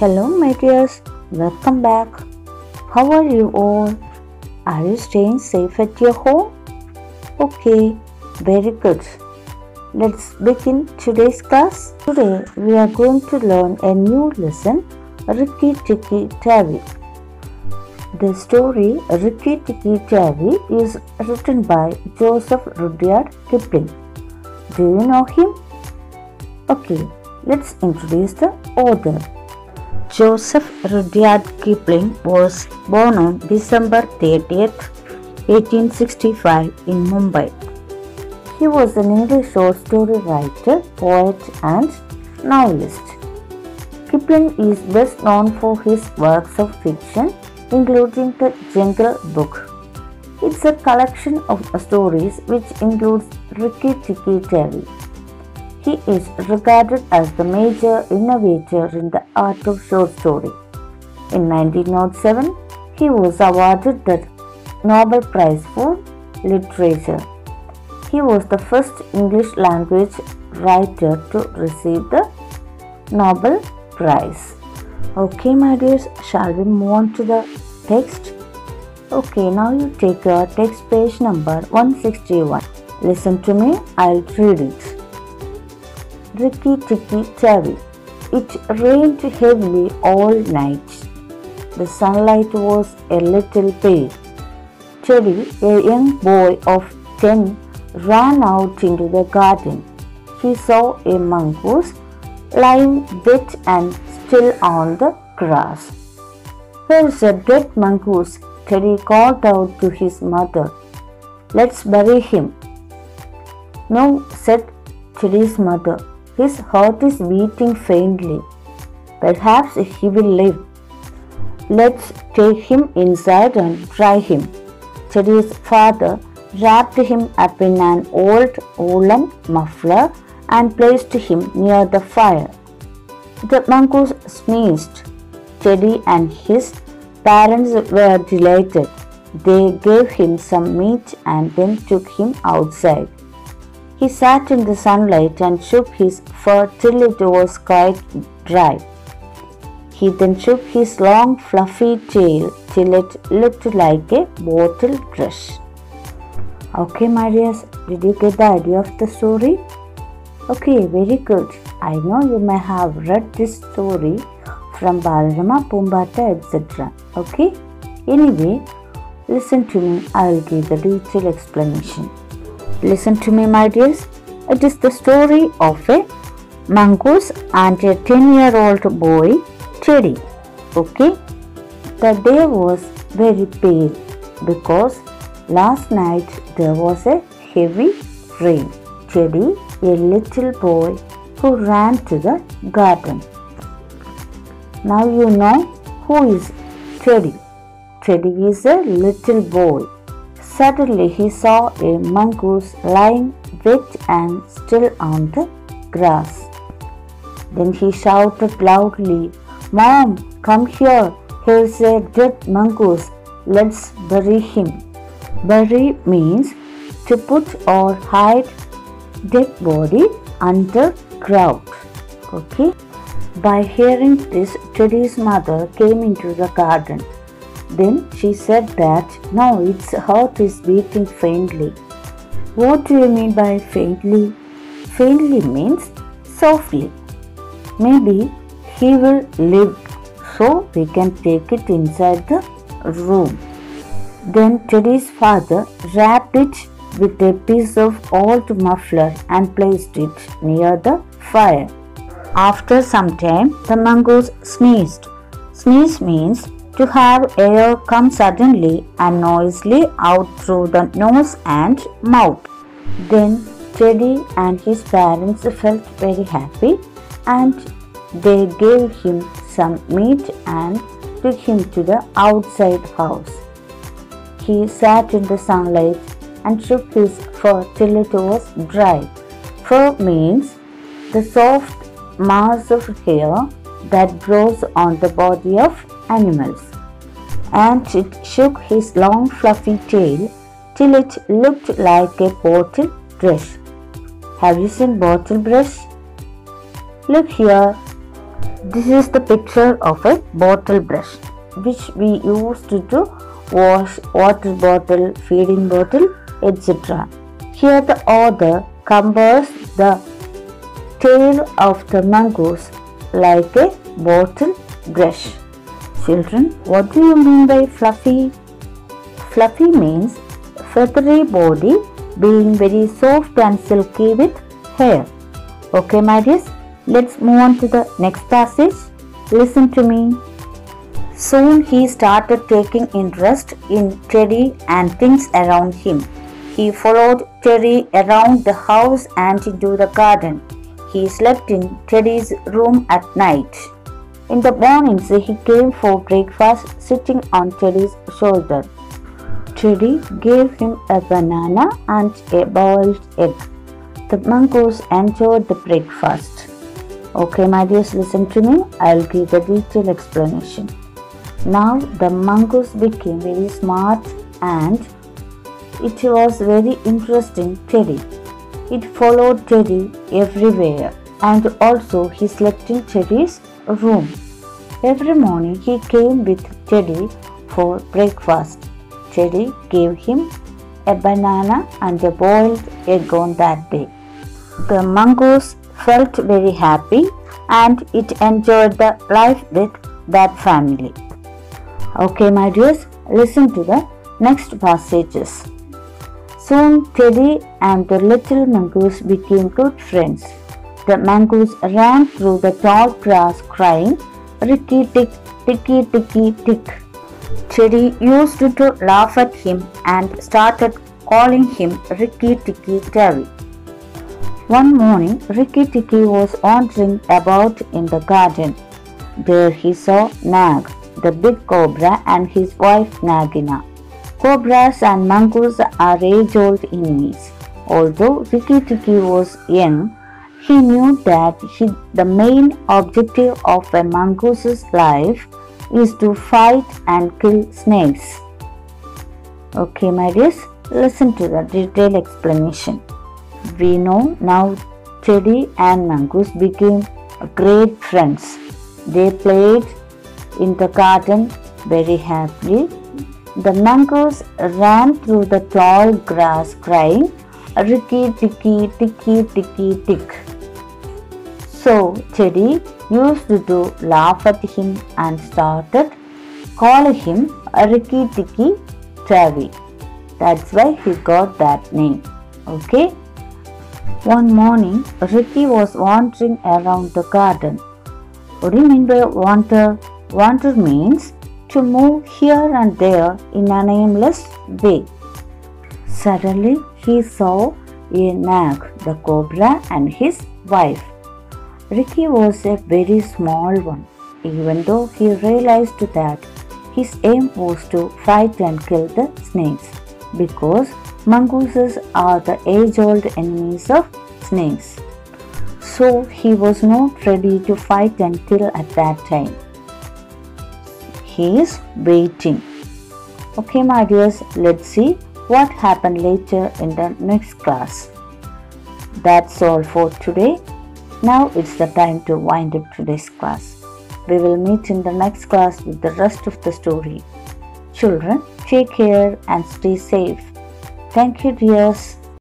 Hello, my dears. Welcome back. How are you all? Are you staying safe at your home? Okay, very good. Let's begin today's class. Today we are going to learn a new lesson, Rikki Tikki Tavi. The story Rikki Tikki Tavi is written by Joseph Rudyard Kipling. Do you know him? Okay, let's introduce the author. Joseph Rudyard Kipling was born on December 30th, 1865 in Mumbai. He was an English short story writer, poet, and novelist. Kipling is best known for his works of fiction, including the Jungle Book. It's a collection of stories which includes Rikki Tikki Tavi. He is regarded as the major innovator in the art of short story. In 1907, he was awarded the Nobel Prize for Literature. He was the first English language writer to receive the Nobel Prize. Okay, my dears, shall we move on to the text? Okay, now you take your text page number 161. Listen to me, I'll read it. Rikki Tikki Tavi. It rained heavily all night. The sunlight was a little pale. Teddy, a young boy of ten, ran out into the garden. He saw a mongoose lying wet and still on the grass. There's a dead mongoose, Teddy called out to his mother. Let's bury him. No, said Teddy's mother. His heart is beating faintly. Perhaps he will live. Let's take him inside and dry him. Teddy's father wrapped him up in an old woolen muffler and placed him near the fire. The mongoose sneezed. Teddy and his parents were delighted. They gave him some meat and then took him outside. He sat in the sunlight and shook his fur till it was quite dry. He then shook his long fluffy tail till it looked like a bottle brush. Okay, Marius, did you get the idea of the story? Okay, very good. I know you may have read this story from Balarama, Poombatta, etc. Okay? Anyway, listen to me. I will give the detailed explanation. Listen to me, my dears. It is the story of a mongoose and a 10 year old boy, Teddy. Okay? The day was very pale because last night there was a heavy rain. Teddy, a little boy who ran to the garden. Now you know who is Teddy. Teddy is a little boy. Suddenly he saw a mongoose lying wet and still on the grass. Then he shouted loudly, Mom, come here. Here's a dead mongoose. Let's bury him. Bury means to put or hide dead body underground. Okay. By hearing this, Teddy's mother came into the garden. Then she said that now its heart is beating faintly. What do you mean by faintly? Faintly means softly. Maybe he will live, so we can take it inside the room. Then Teddy's father wrapped it with a piece of old muffler and placed it near the fire. After some time, the mongoose sneezed. Sneeze means to have air come suddenly and noisily out through the nose and mouth. Then Teddy and his parents felt very happy and they gave him some meat and took him to the outside house. He sat in the sunlight and shook his fur till it was dry. Fur means the soft mass of hair that grows on the body of animals. And it shook his long fluffy tail till it looked like a bottle brush. Have you seen bottle brush? Look here. This is the picture of a bottle brush which we used to wash water bottle, feeding bottle, etc. Here the author compares the tail of the mongoose like a bottle brush. Children, what do you mean by fluffy? Fluffy means feathery body being very soft and silky with hair. Okay, my dears, let's move on to the next passage. Listen to me. Soon he started taking interest in Teddy and things around him. He followed Teddy around the house and into the garden. He slept in Teddy's room at night. In the mornings, he came for breakfast sitting on Teddy's shoulder. Teddy gave him a banana and a boiled egg. The mongoose enjoyed the breakfast. Okay, my dears, listen to me. I'll give the detailed explanation. Now the mongoose became very smart and it was very interesting Teddy. It followed Teddy everywhere and also he slept in Teddy's room. Every morning he came with Teddy for breakfast. Teddy gave him a banana and a boiled egg on that day. The mongoose felt very happy and it enjoyed the life with that family. Okay, my dears, listen to the next passages. Soon Teddy and the little mongoose became good friends. The mongoose ran through the tall grass crying, Ricky tick, ticky ticky tick. Teddy used to laugh at him and started calling him Rikki Tikki Tavi. One morning, Rikki Tikki was wandering about in the garden. There he saw Nag, the big cobra, and his wife Nagaina. Cobras and mongoose are age-old enemies. Although Rikki Tikki was young, he knew that he, the main objective of a mongoose's life is to fight and kill snakes. Okay, my dears, listen to the detailed explanation. We know now Teddy and Mongoose became great friends. They played in the garden very happily. The mongoose ran through the tall grass crying, Ricky, ticky, ticky, ticky, tick. So Teddy used to laugh at him and started calling him Rikki Tikki Tavi. That's why he got that name. Okay. One morning, Rikki was wandering around the garden. What do you mean by wander? Wander means to move here and there in an aimless way. Suddenly, he saw a nag, the cobra, and his wife. Rikki was a very small one, even though he realized that his aim was to fight and kill the snakes because mongooses are the age old enemies of snakes. So he was not ready to fight and kill at that time. He is waiting. Okay, my dears, let's see what happened later in the next class. That's all for today. Now it's the time to wind up today's class. We will meet in the next class with the rest of the story. Children, take care and stay safe. Thank you, dears.